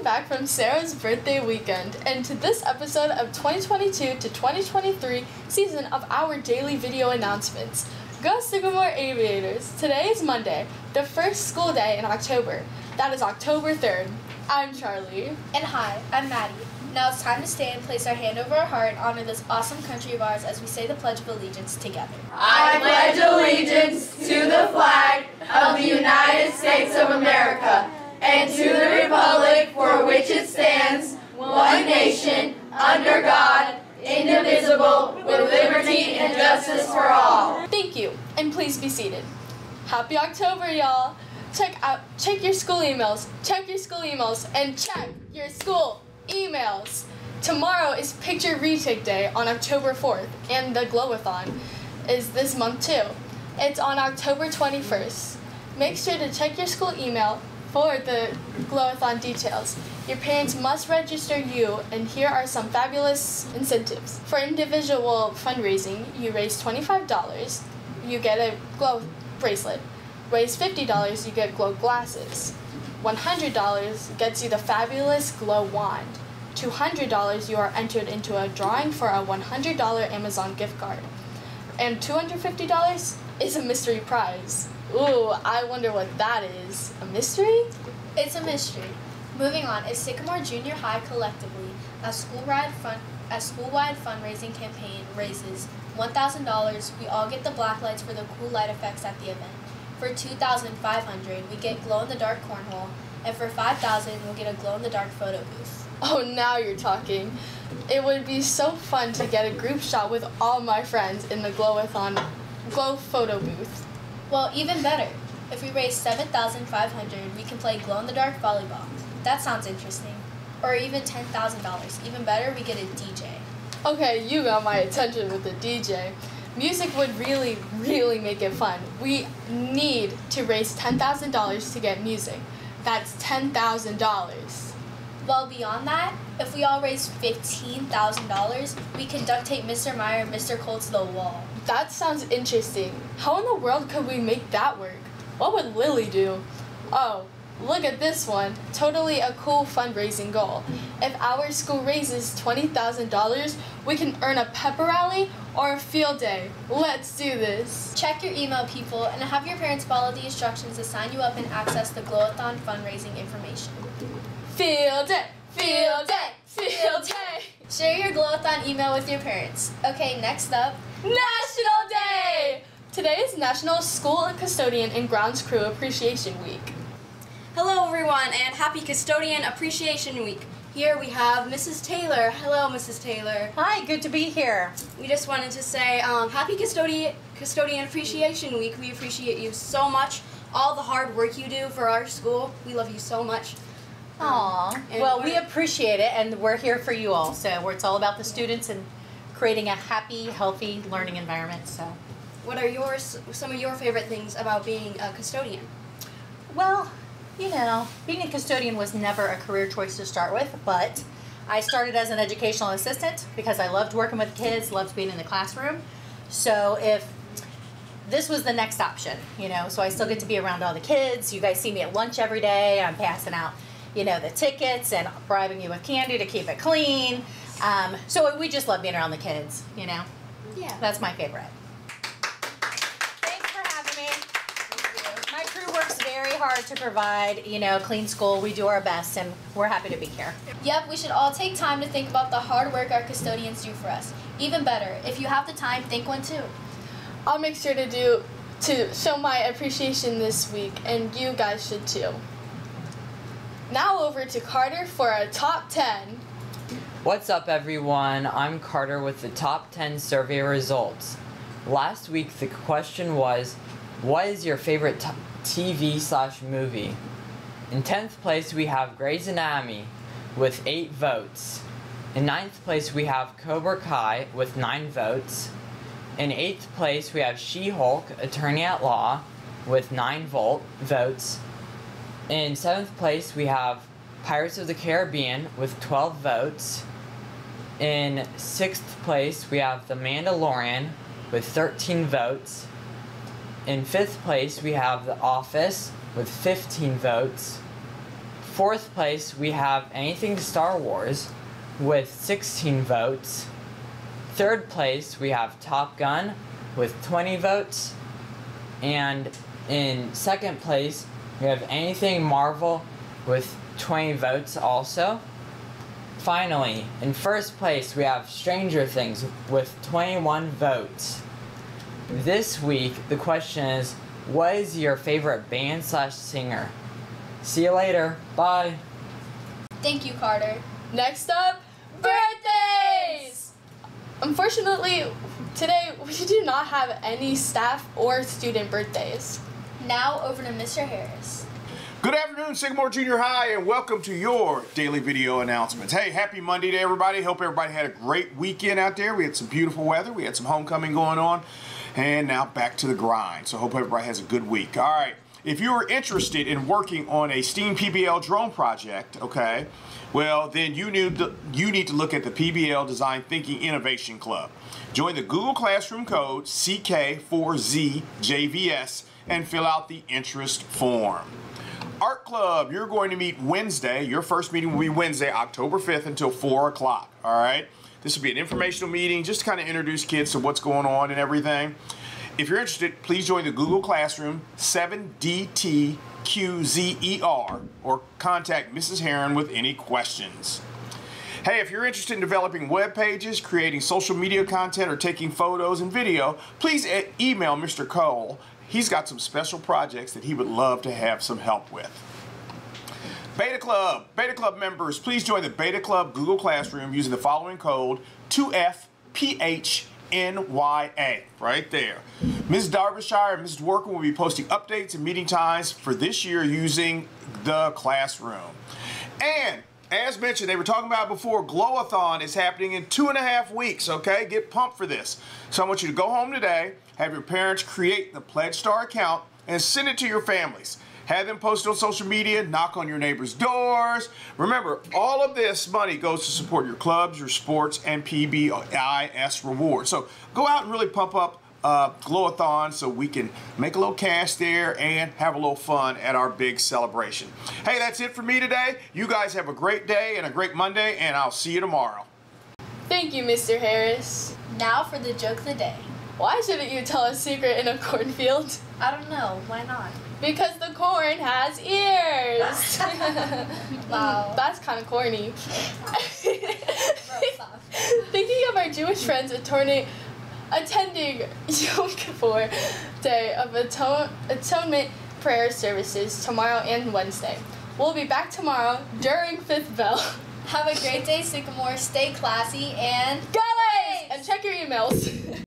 welcome back from Sarah's birthday weekend and to this episode of 2022 to 2023 season of our daily video announcements. Go Sycamore Aviators! Today is Monday, the first school day in October. That is October 3rd. I'm Charlie. And hi, I'm Maddie. Now it's time to stand, place our hand over our heart, honor this awesome country of ours as we say the Pledge of Allegiance together. I pledge allegiance to the flag of the United States of America and to the republic for which it stands, one nation, under God, indivisible, with liberty and justice for all. Thank you, and please be seated. Happy October, y'all! Check out check your school emails, check your school emails, and check your school emails. Tomorrow is Picture Retake Day on October 4th, and the Glowathon is this month too. It's on October 21st. Make sure to check your school email for the Glowathon details. Your parents must register you, and here are some fabulous incentives. For individual fundraising, you raise $25, you get a glow bracelet. Raise $50, you get glow glasses. $100 gets you the fabulous glow wand. $200 you are entered into a drawing for a $100 Amazon gift card. And $250 is a mystery prize. Ooh, I wonder what that is. A mystery? It's a mystery. Moving on is Sycamore Junior High collectively a school-wide fun a school-wide fundraising campaign raises $1,000. We all get the black lights for the cool light effects at the event. For 2,500, we get glow-in-the-dark cornhole, and for 5,000, we'll get a glow-in-the-dark photo booth. Oh, now you're talking. It would be so fun to get a group shot with all my friends in the Glowathon Glow photo booth. Well, even better. If we raise 7,500, we can play glow-in-the-dark volleyball. That sounds interesting. Or even $10,000. Even better, we get a DJ. Okay, you got my attention with the DJ. Music would really, really make it fun. We need to raise $10,000 to get music. That's $10,000. Well, beyond that, if we all raise $15,000, we can duct tape Mr. Meyer and Mr. Cole to the wall. That sounds interesting. How in the world could we make that work? What would Lily do? Oh, look at this one. Totally a cool fundraising goal. If our school raises $20,000, we can earn a pepper rally or a field day. Let's do this. Check your email, people, and have your parents follow the instructions to sign you up and access the Glowathon fundraising information. Field day, field day, field day. Share your Glowathon email with your parents. Okay, next up, National Day! Today is National School and Custodian and Grounds Crew Appreciation Week. Hello, everyone, and happy Custodian Appreciation Week. Here we have Mrs. Taylor. Hello, Mrs. Taylor. Hi, good to be here. We just wanted to say um, happy Custodian Custodian Appreciation Week. We appreciate you so much. All the hard work you do for our school. We love you so much. Aw. Well, we appreciate it, and we're here for you all. So where it's all about the students and creating a happy, healthy learning environment. So, What are yours? Some of your favorite things about being a custodian? well, you know, being a custodian was never a career choice to start with, but I started as an educational assistant because I loved working with kids, loved being in the classroom. So if this was the next option, you know, so I still get to be around all the kids. You guys see me at lunch every day. I'm passing out, you know, the tickets and bribing you with candy to keep it clean. Um, so we just love being around the kids, you know. Yeah. That's my favorite. Thanks for having me. My crew works very hard to provide, you know, a clean school. We do our best, and we're happy to be here. Yep, we should all take time to think about the hard work our custodians do for us. Even better, if you have the time, think one too. I'll make sure to do to show my appreciation this week, and you guys should too. Now over to Carter for a top 10. What's up, everyone? I'm Carter with the top 10 survey results. Last week, the question was What is your favorite TV slash movie? In 10th place, we have Grey's Anatomy with 8 votes. In 9th place, we have Cobra Kai with 9 votes. In 8th place, we have She Hulk, Attorney at Law, with 9 volt- votes. In 7th place, we have Pirates of the Caribbean with 12 votes. In 6th place, we have The Mandalorian with 13 votes. In 5th place, we have The Office with 15 votes. fourth place, we have Anything Star Wars with 16 votes. Third place, we have Top Gun with 20 votes. And in second place, we have Anything Marvel with 20 votes also. Finally, in first place, we have Stranger Things with 21 votes. This week, the question is what is your favorite band slash singer? See you later. Bye. Thank you, Carter. Next up, birthdays! Unfortunately, today we do not have any staff or student birthdays. Now over to Mr. Harris. Good afternoon, Sycamore Junior High, and welcome to your daily video announcements. Hey, happy Monday to everybody. Hope everybody had a great weekend out there. We had some beautiful weather. We had some homecoming going on, and now back to the grind. So hope everybody has a good week. All right. If you are interested in working on a STEAM PBL drone project, okay, well, then you need to, you need to look at the PBL Design Thinking Innovation Club. Join the Google Classroom code CK4ZJVS and fill out the interest form. Art Club, you're going to meet Wednesday. Your first meeting will be Wednesday, October 5th until 4 o'clock. All right? This will be an informational meeting just to kind of introduce kids to what's going on and everything. If you're interested, please join the Google Classroom 7DTQZER or contact Mrs. Heron with any questions. Hey, if you're interested in developing web pages, creating social media content, or taking photos and video, please email Mr. Cole. He's got some special projects that he would love to have some help with. Beta Club. Beta Club members, please join the Beta Club Google Classroom using the following code 2FPHNYA. Right there. Ms. Derbyshire and Ms. Dworkin will be posting updates and meeting times for this year using the classroom. And as mentioned, they were talking about before, Glowathon is happening in two and a half weeks, okay? Get pumped for this. So I want you to go home today, have your parents create the Pledge Star account, and send it to your families. Have them post it on social media, knock on your neighbors' doors. Remember, all of this money goes to support your clubs, your sports, and PBIS rewards. So go out and really pump up uh, Glowathon so we can make a little cash there and have a little fun at our big celebration. Hey, that's it for me today. You guys have a great day and a great Monday, and I'll see you tomorrow. Thank you, Mr. Harris. Now for the joke of the day. Why shouldn't you tell a secret in a cornfield? I don't know. Why not? Because the corn has ears. Wow. That's kind of corny. Thinking of our Jewish friends attending, attending Yom Kippur Day of Atone, Atonement prayer services tomorrow and Wednesday. We'll be back tomorrow during Fifth Bell. Have a great day, Sycamore. Stay classy and Go A's! And check your emails.